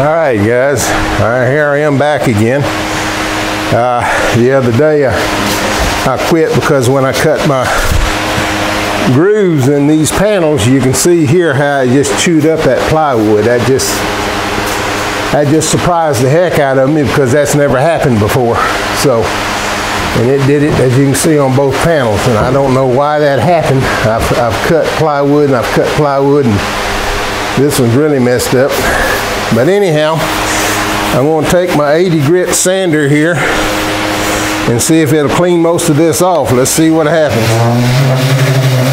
All right, guys. All right, here I am back again. Uh, the other day I, I quit because when I cut my grooves in these panels, you can see here how I just chewed up that plywood. That just that just surprised the heck out of me because that's never happened before. So, and it did it as you can see on both panels. And I don't know why that happened. I've, I've cut plywood and I've cut plywood and this one's really messed up. But anyhow, I'm going to take my 80 grit sander here and see if it'll clean most of this off. Let's see what happens.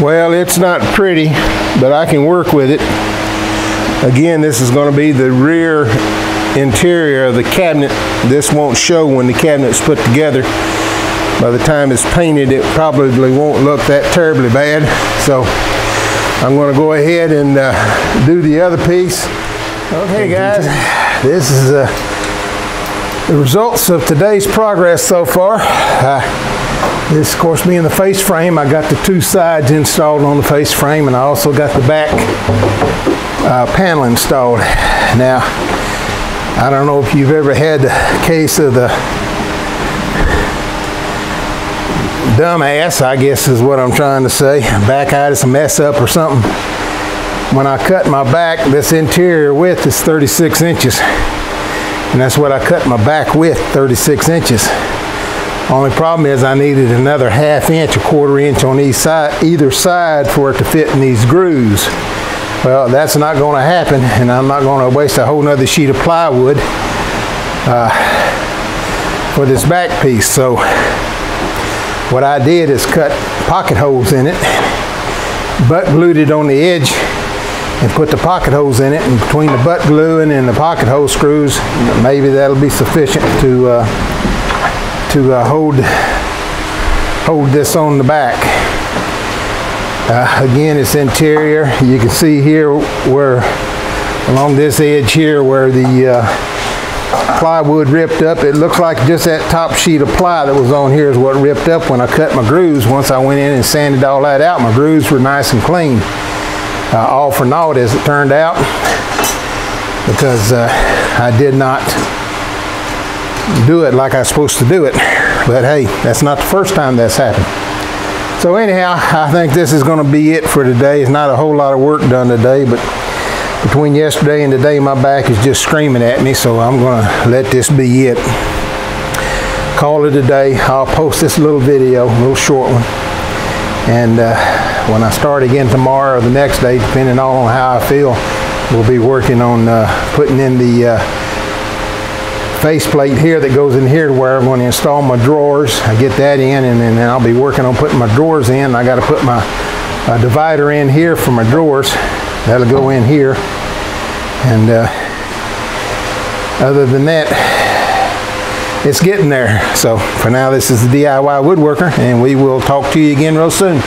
Well, it's not pretty, but I can work with it. Again, this is going to be the rear interior of the cabinet. This won't show when the cabinet's put together. By the time it's painted, it probably won't look that terribly bad. So I'm going to go ahead and uh, do the other piece. Okay, guys, this is uh, the results of today's progress so far. Uh, this, of course, being the face frame, I got the two sides installed on the face frame, and I also got the back uh, panel installed. Now, I don't know if you've ever had the case of the dumbass, I guess is what I'm trying to say. Back itis, a mess up or something. When I cut my back, this interior width is 36 inches. And that's what I cut my back width, 36 inches. Only problem is I needed another half inch, a quarter inch on each side, either side for it to fit in these grooves. Well, that's not going to happen, and I'm not going to waste a whole nother sheet of plywood uh, for this back piece. So what I did is cut pocket holes in it, butt glued it on the edge, and put the pocket holes in it. And between the butt gluing and then the pocket hole screws, maybe that'll be sufficient to uh, to uh, hold hold this on the back. Uh, again, it's interior. You can see here where along this edge here where the uh, plywood ripped up. It looks like just that top sheet of ply that was on here is what ripped up when I cut my grooves. Once I went in and sanded all that out, my grooves were nice and clean. Uh, all for naught as it turned out because uh, I did not do it like I was supposed to do it. But hey, that's not the first time that's happened. So anyhow, I think this is going to be it for today. It's not a whole lot of work done today, but between yesterday and today, my back is just screaming at me, so I'm going to let this be it. Call it a day. I'll post this little video, a little short one. And uh, when I start again tomorrow or the next day, depending on how I feel, we'll be working on uh, putting in the uh, faceplate here that goes in here to where I'm going to install my drawers. I get that in and then I'll be working on putting my drawers in. I got to put my uh, divider in here for my drawers. That'll go in here. And uh, other than that, it's getting there. So for now, this is the DIY Woodworker and we will talk to you again real soon.